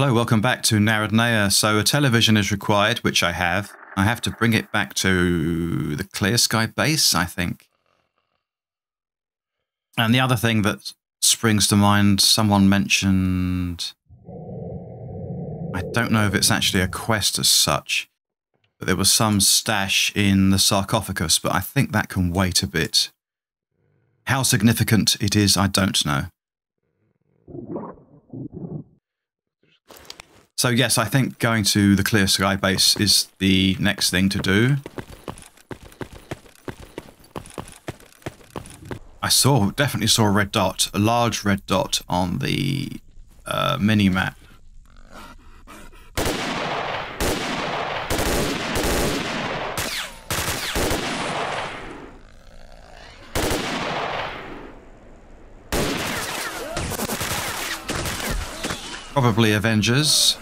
Hello, welcome back to Narodnaya. So a television is required, which I have. I have to bring it back to the Clear Sky base, I think. And the other thing that springs to mind, someone mentioned... I don't know if it's actually a quest as such, but there was some stash in the sarcophagus, but I think that can wait a bit. How significant it is, I don't know. So yes, I think going to the Clear Sky base is the next thing to do. I saw, definitely saw a red dot, a large red dot on the uh, mini-map. Probably Avengers.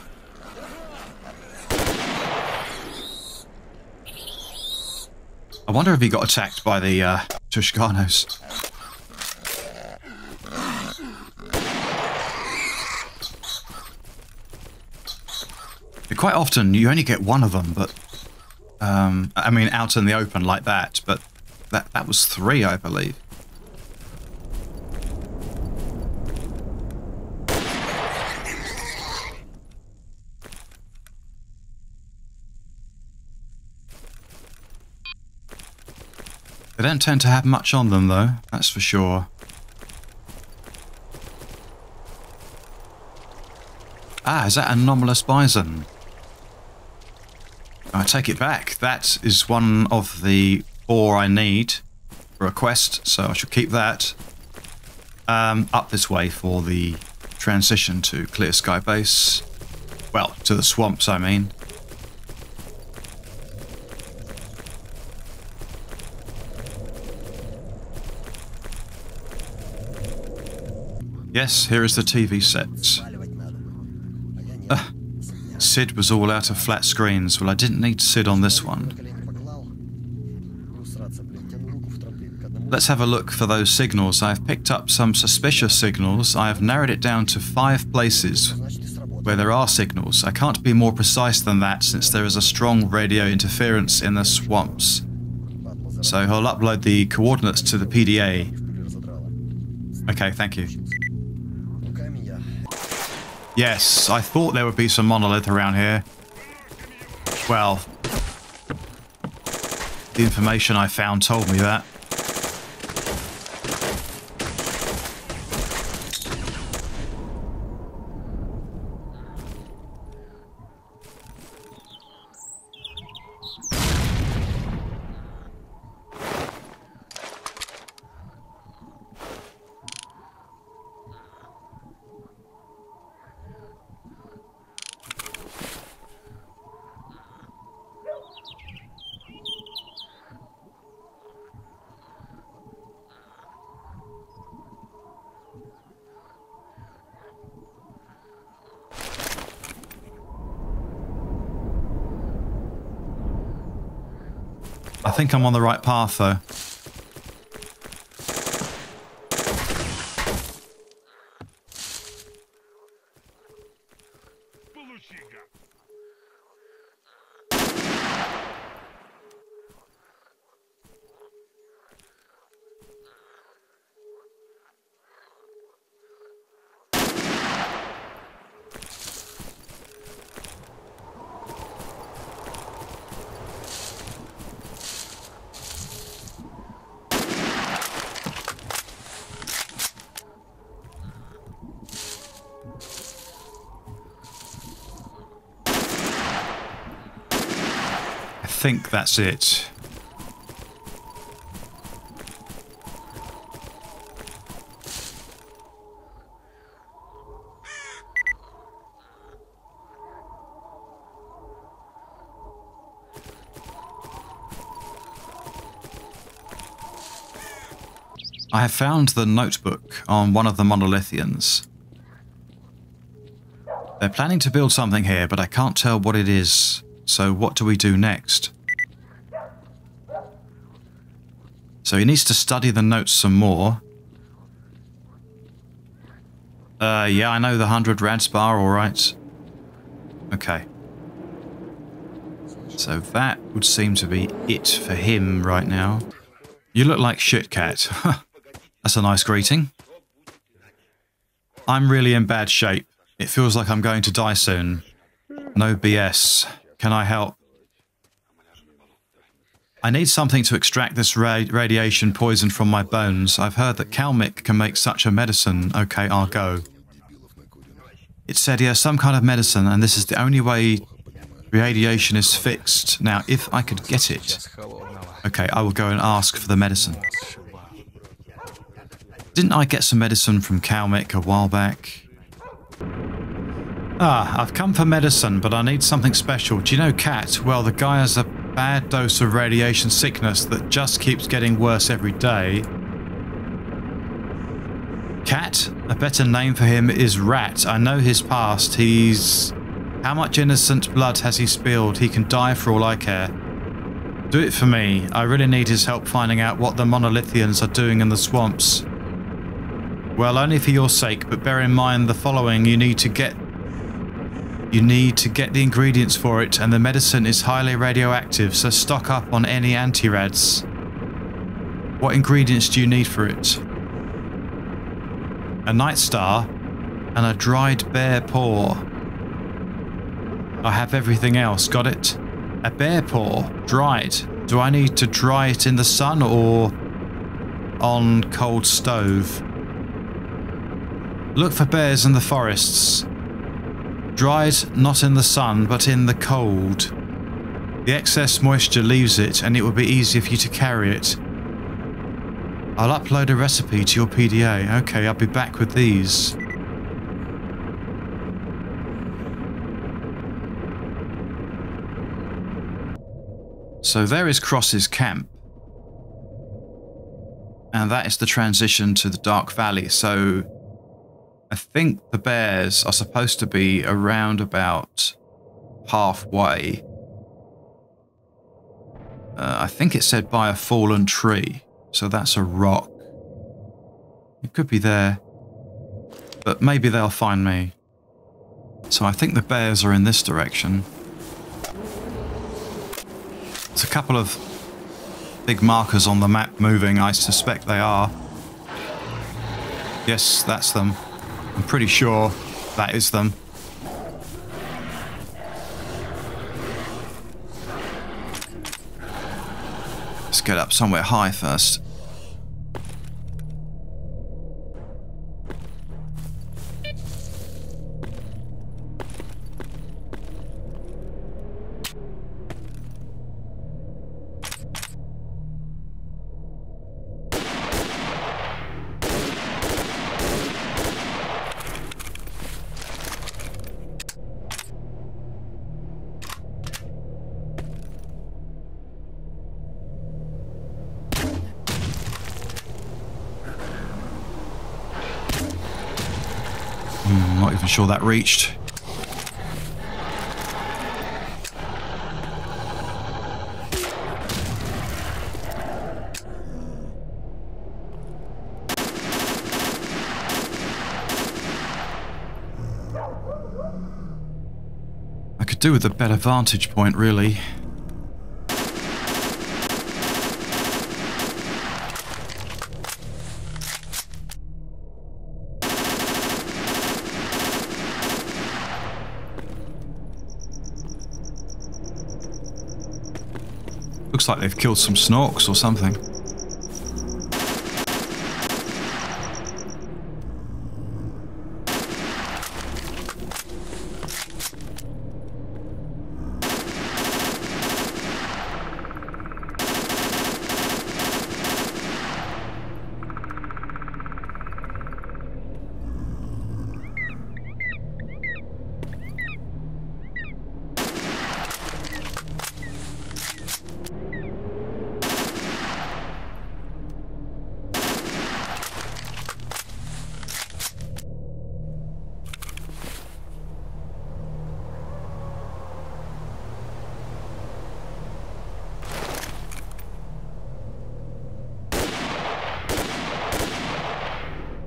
Wonder if he got attacked by the uh, Tushkanos. Quite often, you only get one of them, but... Um, I mean, out in the open like that, but that, that was three, I believe. They don't tend to have much on them, though, that's for sure. Ah, is that anomalous bison? I take it back. That is one of the four I need for a quest, so I should keep that. Um, up this way for the transition to Clear Sky Base. Well, to the swamps, I mean. Yes, here is the TV set. Uh, Sid was all out of flat screens. Well, I didn't need Sid on this one. Let's have a look for those signals. I've picked up some suspicious signals. I have narrowed it down to five places where there are signals. I can't be more precise than that since there is a strong radio interference in the swamps. So I'll upload the coordinates to the PDA. Okay, thank you. Yes, I thought there would be some monolith around here. Well, the information I found told me that. Think I'm on the right path though. Think that's it. I have found the notebook on one of the monolithians. They're planning to build something here, but I can't tell what it is. So what do we do next? So he needs to study the notes some more. Uh, yeah, I know the 100 rads bar, alright. Okay. So that would seem to be it for him right now. You look like shit, cat. That's a nice greeting. I'm really in bad shape. It feels like I'm going to die soon. No BS. Can I help? I need something to extract this ra radiation poison from my bones. I've heard that Kalmyk can make such a medicine. Okay, I'll go. It said has some kind of medicine, and this is the only way radiation is fixed. Now, if I could get it... Okay, I will go and ask for the medicine. Didn't I get some medicine from Kalmyk a while back? Ah, I've come for medicine, but I need something special. Do you know Cat? Well, the guy has a bad dose of radiation sickness that just keeps getting worse every day. Cat? A better name for him is Rat. I know his past. He's... How much innocent blood has he spilled? He can die for all I care. Do it for me. I really need his help finding out what the Monolithians are doing in the swamps. Well, only for your sake, but bear in mind the following. You need to get you need to get the ingredients for it, and the medicine is highly radioactive, so stock up on any anti-rads. What ingredients do you need for it? A night star and a dried bear paw. I have everything else, got it? A bear paw, dried. Do I need to dry it in the sun or on cold stove? Look for bears in the forests. Dried not in the sun, but in the cold. The excess moisture leaves it, and it will be easier for you to carry it. I'll upload a recipe to your PDA. Okay, I'll be back with these. So there is Cross's camp. And that is the transition to the Dark Valley. So I think the bears are supposed to be around about halfway. Uh, I think it said by a fallen tree, so that's a rock. It could be there, but maybe they'll find me. So I think the bears are in this direction. There's a couple of big markers on the map moving, I suspect they are. Yes, that's them. I'm pretty sure that is them. Let's get up somewhere high first. Sure that reached. I could do with a better vantage point, really. Looks like they've killed some snorks or something.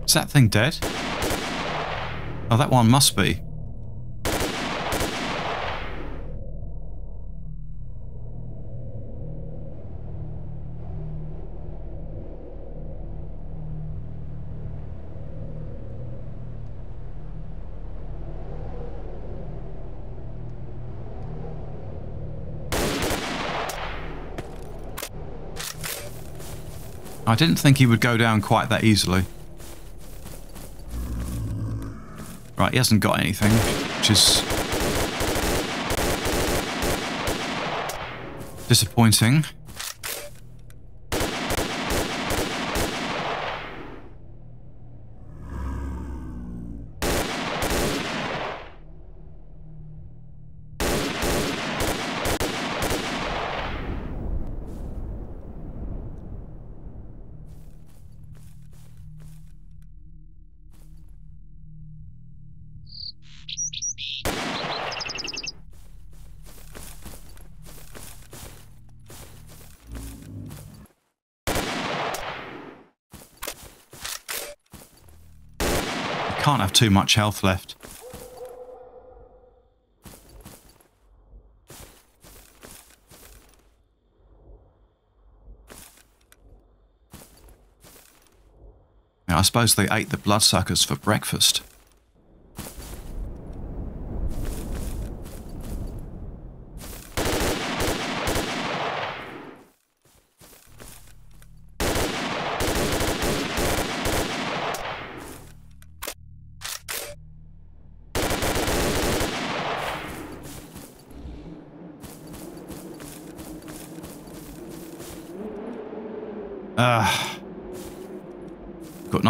Is that thing dead? Oh, that one must be. I didn't think he would go down quite that easily. Right, he hasn't got anything, which is disappointing. Can't have too much health left. I suppose they ate the bloodsuckers for breakfast.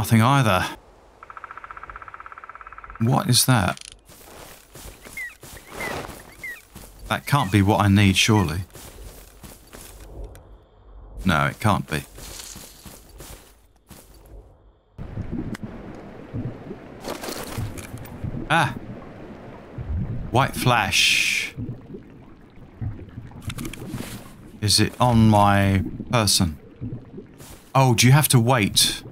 Nothing either. What is that? That can't be what I need, surely. No, it can't be. Ah! White flash. Is it on my person? Oh, do you have to wait?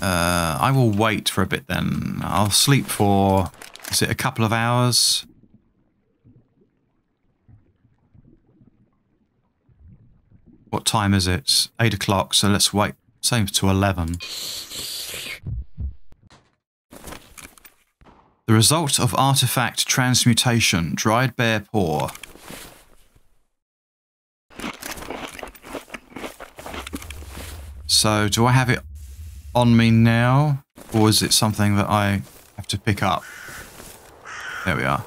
Uh, I will wait for a bit then. I'll sleep for, is it a couple of hours? What time is it? 8 o'clock, so let's wait. Same to 11. The result of artifact transmutation, dried bear paw. So, do I have it on me now? Or is it something that I have to pick up? There we are.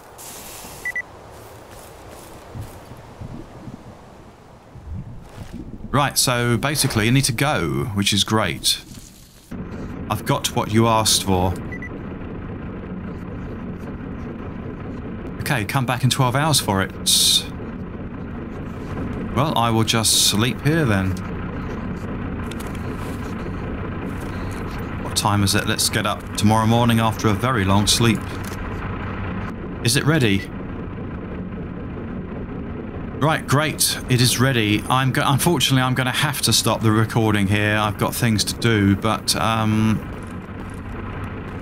Right, so basically you need to go, which is great. I've got what you asked for. Okay, come back in 12 hours for it. Well, I will just sleep here then. What time is it? Let's get up tomorrow morning after a very long sleep. Is it ready? Right, great. It is ready. I'm unfortunately I'm going to have to stop the recording here. I've got things to do, but um,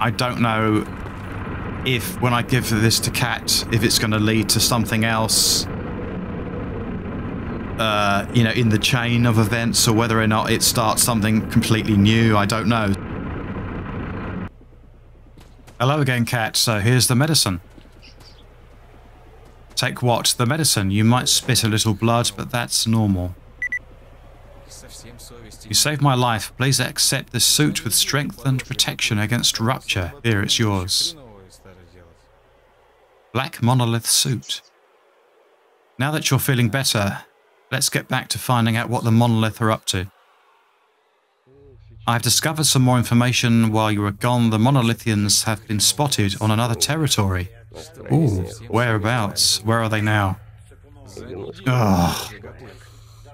I don't know if when I give this to Cat, if it's going to lead to something else. Uh, you know, in the chain of events, or whether or not it starts something completely new. I don't know. Hello again, Cat. So here's the medicine. Take what? The medicine. You might spit a little blood, but that's normal. You saved my life. Please accept this suit with strength and protection against rupture. Here, it's yours. Black monolith suit. Now that you're feeling better, let's get back to finding out what the monolith are up to. I've discovered some more information while you were gone. The Monolithians have been spotted on another territory. Ooh, whereabouts? Where are they now? Ugh.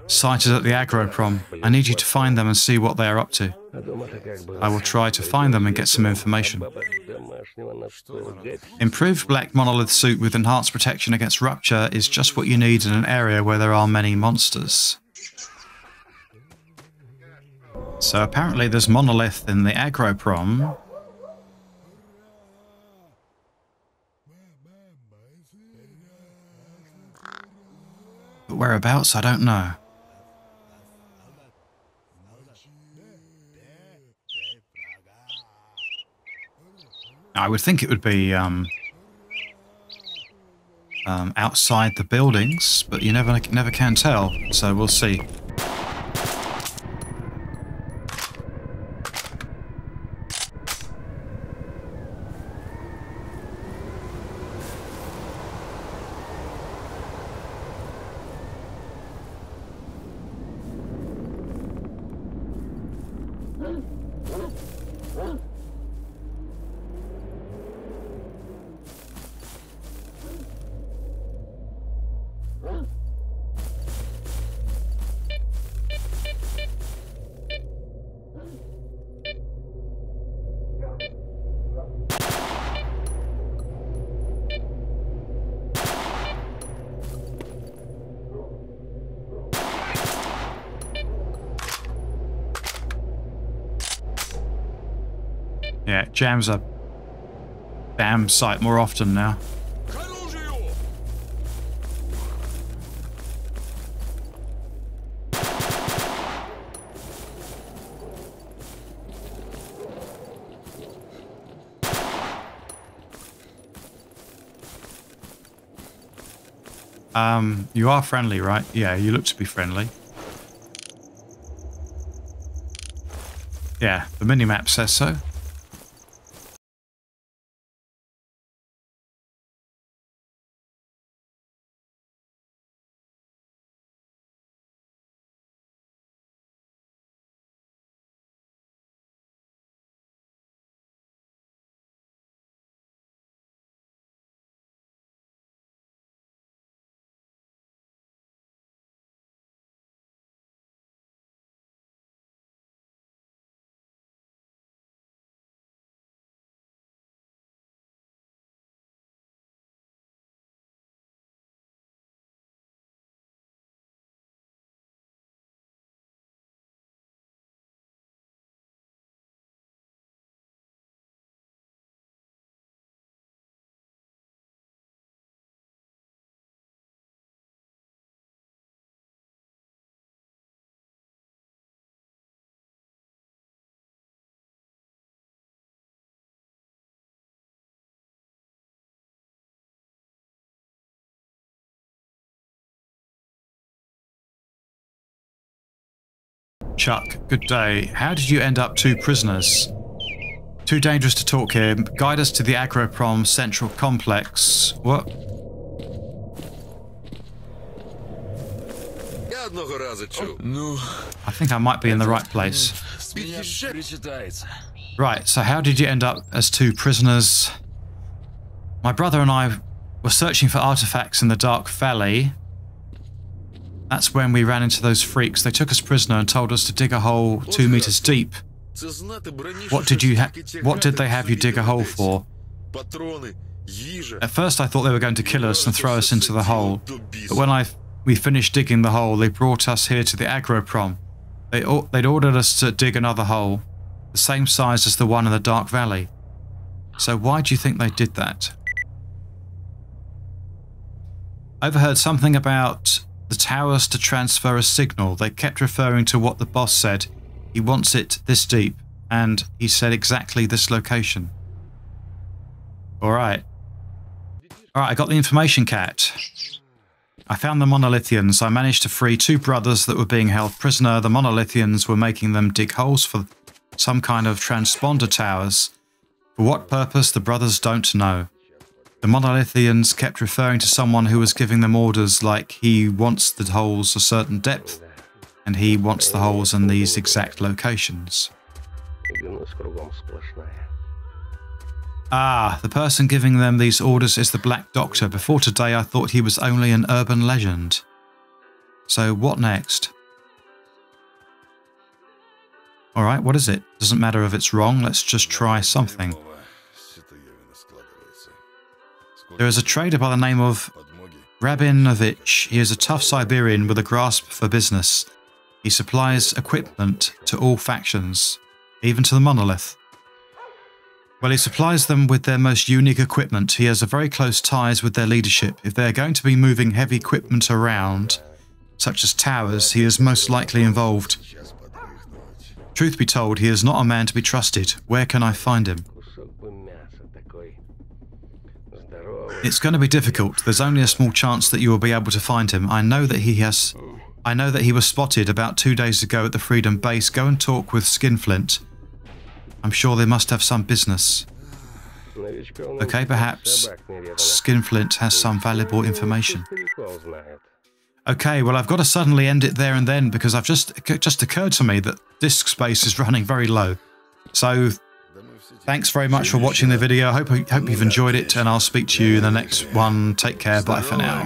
Sighted at the Agroprom. I need you to find them and see what they are up to. I will try to find them and get some information. Improved black monolith suit with enhanced protection against rupture is just what you need in an area where there are many monsters. So apparently there's monolith in the Agroprom. But whereabouts, I don't know. I would think it would be um, um, outside the buildings, but you never never can tell, so we'll see. Yeah, jams a damn sight more often now. Um, you are friendly, right? Yeah, you look to be friendly. Yeah, the minimap says so. Chuck, good day. How did you end up two prisoners? Too dangerous to talk here. Guide us to the Agroprom Central Complex. What? I think I might be in the right place. Right, so how did you end up as two prisoners? My brother and I were searching for artifacts in the Dark Valley that's when we ran into those freaks. They took us prisoner and told us to dig a hole two meters deep. What did you What did they have you dig a hole for? At first I thought they were going to kill us and throw us into the hole, but when I we finished digging the hole, they brought us here to the agroprom. They, they'd ordered us to dig another hole, the same size as the one in the Dark Valley. So why do you think they did that? I overheard something about the towers to transfer a signal. They kept referring to what the boss said. He wants it this deep, and he said exactly this location. Alright. Alright, I got the information cat. I found the Monolithians. I managed to free two brothers that were being held prisoner. The Monolithians were making them dig holes for some kind of transponder towers. For what purpose, the brothers don't know. The Monolithians kept referring to someone who was giving them orders like he wants the holes a certain depth and he wants the holes in these exact locations. Ah, the person giving them these orders is the Black Doctor. Before today I thought he was only an urban legend. So what next? Alright, what is it? Doesn't matter if it's wrong, let's just try something. There is a trader by the name of Rabinovich. He is a tough Siberian with a grasp for business. He supplies equipment to all factions, even to the monolith. Well, he supplies them with their most unique equipment. He has a very close ties with their leadership. If they are going to be moving heavy equipment around, such as towers, he is most likely involved. Truth be told, he is not a man to be trusted. Where can I find him? It's going to be difficult. There's only a small chance that you will be able to find him. I know that he has... I know that he was spotted about two days ago at the Freedom Base. Go and talk with Skinflint. I'm sure they must have some business. Okay, perhaps Skinflint has some valuable information. Okay, well I've got to suddenly end it there and then because I've just just occurred to me that disk space is running very low. So thanks very much for watching the video. I hope, hope you've enjoyed it and I'll speak to you in the next one. Take care. Bye for now.